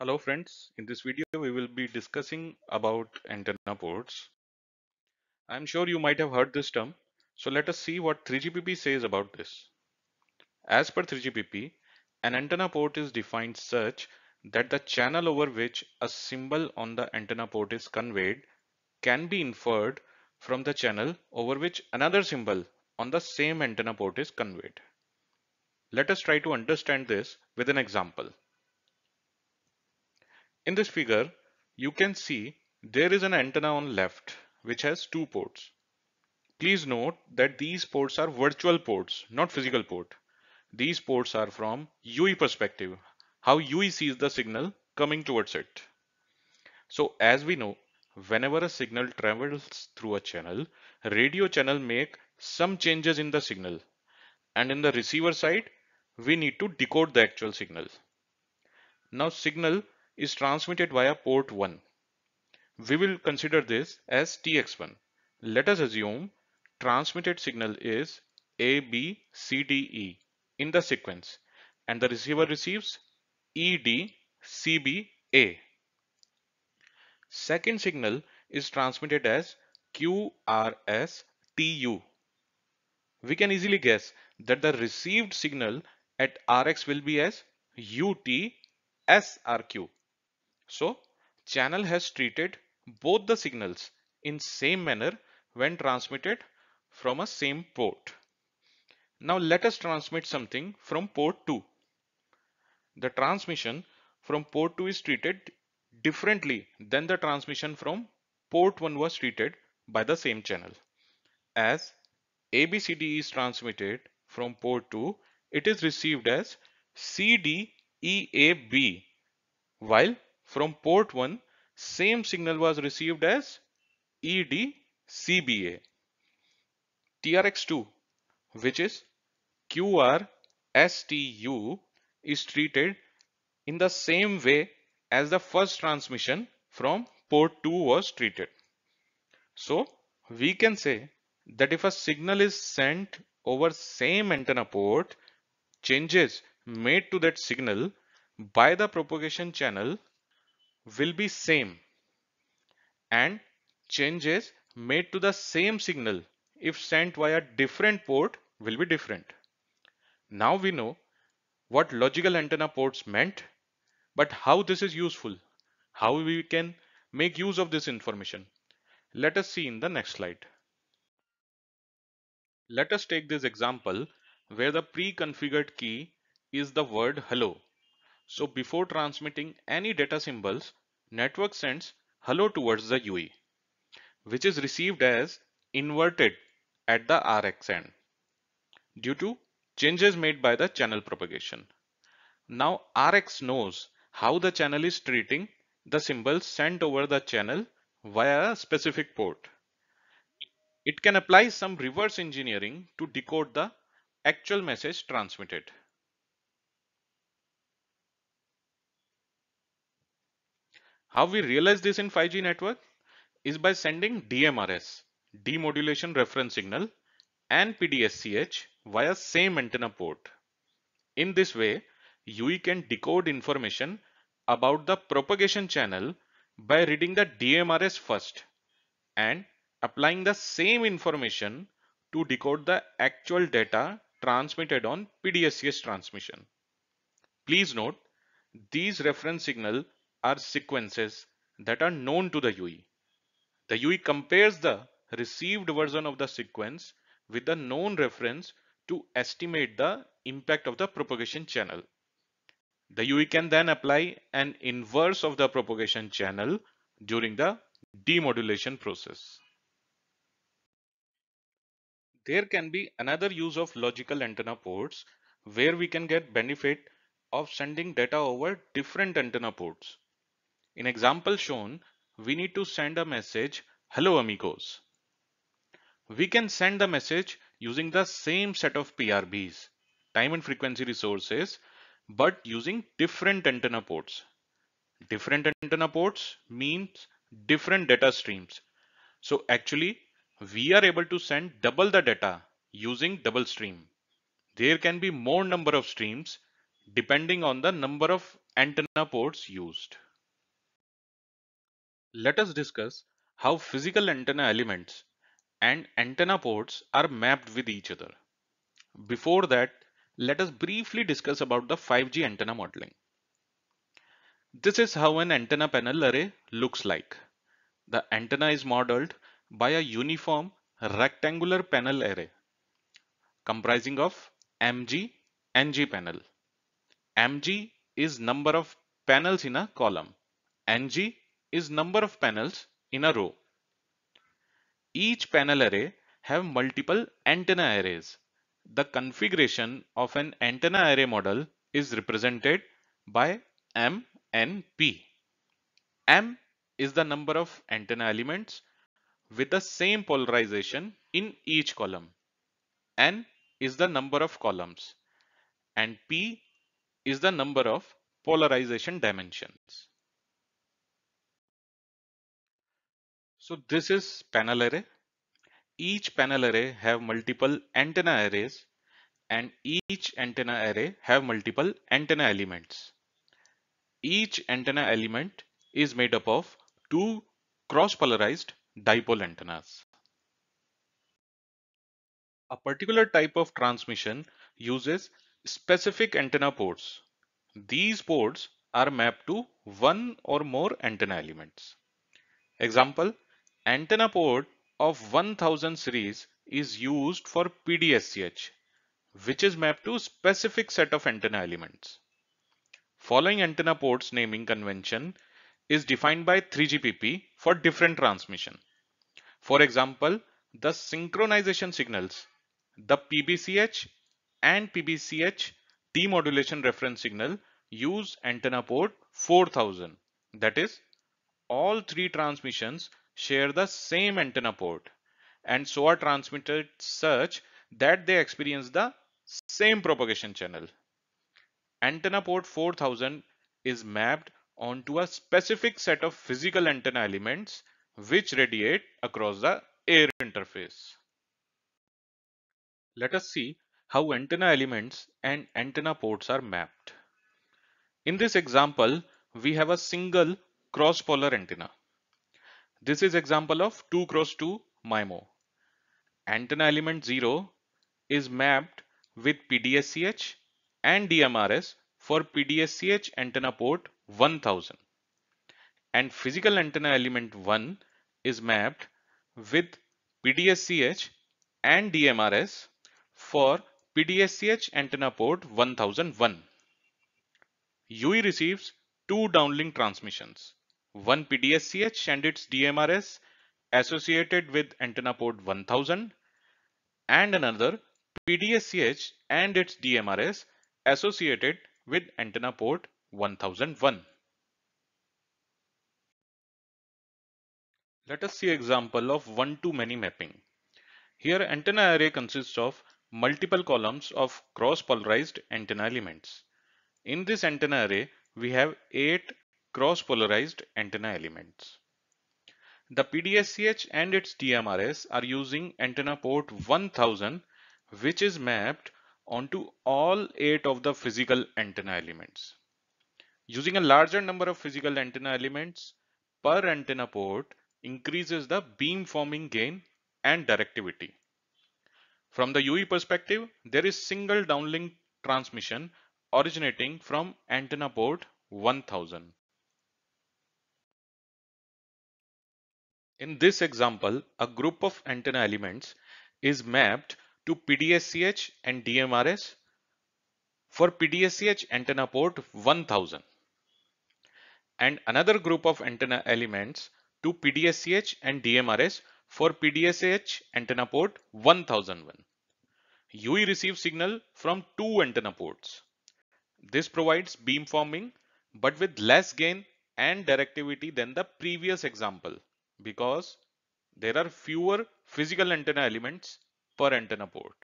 Hello friends, in this video we will be discussing about antenna ports. I'm sure you might have heard this term, so let us see what 3GPP says about this. As per 3GPP, an antenna port is defined such that the channel over which a symbol on the antenna port is conveyed can be inferred from the channel over which another symbol on the same antenna port is conveyed. Let us try to understand this with an example. In this figure, you can see there is an antenna on left which has two ports. Please note that these ports are virtual ports, not physical port. These ports are from UE perspective, how UE sees the signal coming towards it. So as we know, whenever a signal travels through a channel, radio channel make some changes in the signal. And in the receiver side, we need to decode the actual signal. Now signal is transmitted via port 1. We will consider this as TX1. Let us assume transmitted signal is A, B, C, D, E in the sequence and the receiver receives E, D, C, B, A. Second signal is transmitted as Q, R, S, T, U. We can easily guess that the received signal at Rx will be as UT, SRQ. So channel has treated both the signals in same manner when transmitted from a same port. Now let us transmit something from port 2. The transmission from port 2 is treated differently than the transmission from port 1 was treated by the same channel. As ABCD is transmitted from port 2, it is received as CDEAB while from port 1, same signal was received as EDCBA. TRX2, which is QRSTU, is treated in the same way as the first transmission from port 2 was treated. So, we can say that if a signal is sent over same antenna port, changes made to that signal by the propagation channel will be same and changes made to the same signal if sent via different port will be different. Now we know what logical antenna ports meant, but how this is useful, how we can make use of this information. Let us see in the next slide. Let us take this example where the pre-configured key is the word hello so before transmitting any data symbols, network sends hello towards the UE, which is received as inverted at the RX end due to changes made by the channel propagation. Now RX knows how the channel is treating the symbols sent over the channel via a specific port. It can apply some reverse engineering to decode the actual message transmitted. How we realize this in 5G network is by sending DMRS, demodulation reference signal and PDSCH via same antenna port. In this way, UE can decode information about the propagation channel by reading the DMRS first and applying the same information to decode the actual data transmitted on PDSCH transmission. Please note, these reference signal are sequences that are known to the UE. The UE compares the received version of the sequence with the known reference to estimate the impact of the propagation channel. The UE can then apply an inverse of the propagation channel during the demodulation process. There can be another use of logical antenna ports where we can get benefit of sending data over different antenna ports. In example shown, we need to send a message, hello amigos. We can send the message using the same set of PRBs, time and frequency resources, but using different antenna ports. Different antenna ports means different data streams. So actually, we are able to send double the data using double stream. There can be more number of streams depending on the number of antenna ports used. Let us discuss how physical antenna elements and antenna ports are mapped with each other. Before that, let us briefly discuss about the 5G antenna modeling. This is how an antenna panel array looks like. The antenna is modeled by a uniform rectangular panel array comprising of MG NG panel. MG is number of panels in a column. NG is number of panels in a row. Each panel array have multiple antenna arrays. The configuration of an antenna array model is represented by M and P. M is the number of antenna elements with the same polarization in each column. N is the number of columns and P is the number of polarization dimensions. So this is panel array. Each panel array have multiple antenna arrays and each antenna array have multiple antenna elements. Each antenna element is made up of two cross-polarized dipole antennas. A particular type of transmission uses specific antenna ports. These ports are mapped to one or more antenna elements. Example, antenna port of 1000 series is used for PDSCH, which is mapped to specific set of antenna elements. Following antenna ports naming convention is defined by 3GPP for different transmission. For example, the synchronization signals, the PBCH and PBCH demodulation reference signal use antenna port 4000. That is, all three transmissions share the same antenna port and so are transmitted such that they experience the same propagation channel. Antenna port 4000 is mapped onto a specific set of physical antenna elements which radiate across the air interface. Let us see how antenna elements and antenna ports are mapped. In this example, we have a single cross-polar antenna. This is example of 2 cross 2 MIMO. Antenna element 0 is mapped with PDSCH and DMRS for PDSCH antenna port 1000 and physical antenna element 1 is mapped with PDSCH and DMRS for PDSCH antenna port 1001. UE receives two downlink transmissions, one PDSCH and its DMRS associated with antenna port 1000 and another PDSCH and its DMRS associated with antenna port 1001. Let us see example of one-to-many mapping. Here antenna array consists of multiple columns of cross-polarized antenna elements. In this antenna array, we have 8 cross-polarized antenna elements. The PDSCH and its DMRS are using antenna port 1000 which is mapped onto all 8 of the physical antenna elements. Using a larger number of physical antenna elements per antenna port increases the beam forming gain and directivity. From the UE perspective, there is single downlink transmission originating from antenna port 1000. In this example, a group of antenna elements is mapped to PDSCH and DMRS for PDSCH antenna port 1000 and another group of antenna elements to PDSCH and DMRS for PDSCH antenna port 1001. UE receives signal from two antenna ports. This provides beamforming but with less gain and directivity than the previous example because there are fewer physical antenna elements per antenna port.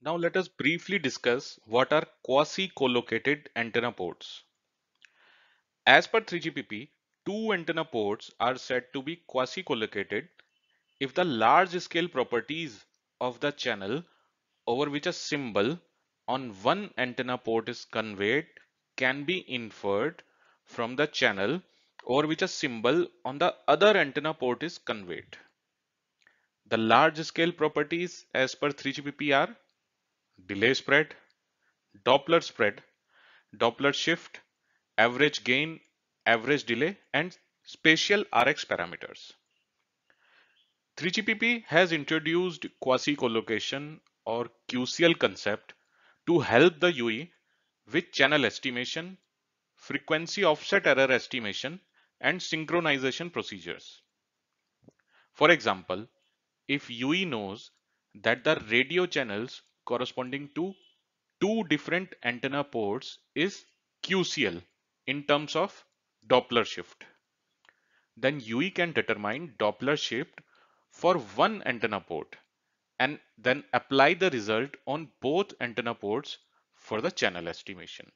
Now let us briefly discuss what are quasi-collocated antenna ports. As per 3GPP, two antenna ports are said to be quasi-collocated if the large scale properties of the channel over which a symbol on one antenna port is conveyed can be inferred from the channel over which a symbol on the other antenna port is conveyed. The large scale properties as per 3GPP are delay spread, Doppler spread, Doppler shift, average gain, average delay and spatial RX parameters. 3GPP has introduced quasi-collocation or QCL concept to help the UE with channel estimation, frequency offset error estimation and synchronization procedures. For example, if UE knows that the radio channels corresponding to two different antenna ports is QCL in terms of Doppler shift, then UE can determine Doppler shift for one antenna port and then apply the result on both antenna ports for the channel estimation.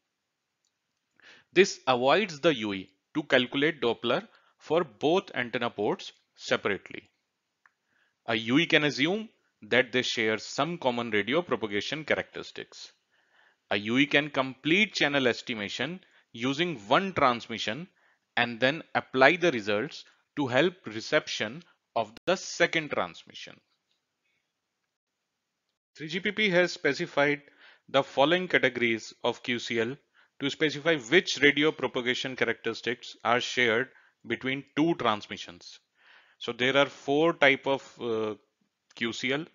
This avoids the UE to calculate Doppler for both antenna ports separately. A UE can assume that they share some common radio propagation characteristics. A UE can complete channel estimation using one transmission and then apply the results to help reception of the second transmission. 3GPP has specified the following categories of QCL to specify which radio propagation characteristics are shared between two transmissions. So there are four type of uh, QCL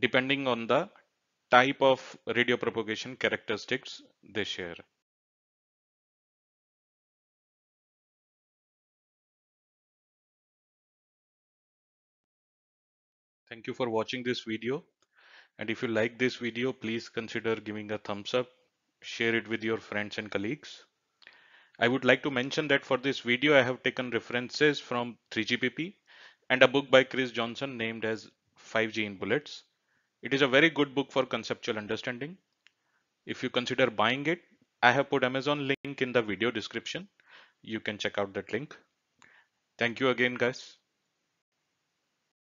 depending on the type of radio propagation characteristics they share. Thank you for watching this video. And if you like this video, please consider giving a thumbs up, share it with your friends and colleagues. I would like to mention that for this video, I have taken references from 3GPP and a book by Chris Johnson named as 5G in Bullets. It is a very good book for conceptual understanding. If you consider buying it, I have put Amazon link in the video description. You can check out that link. Thank you again, guys.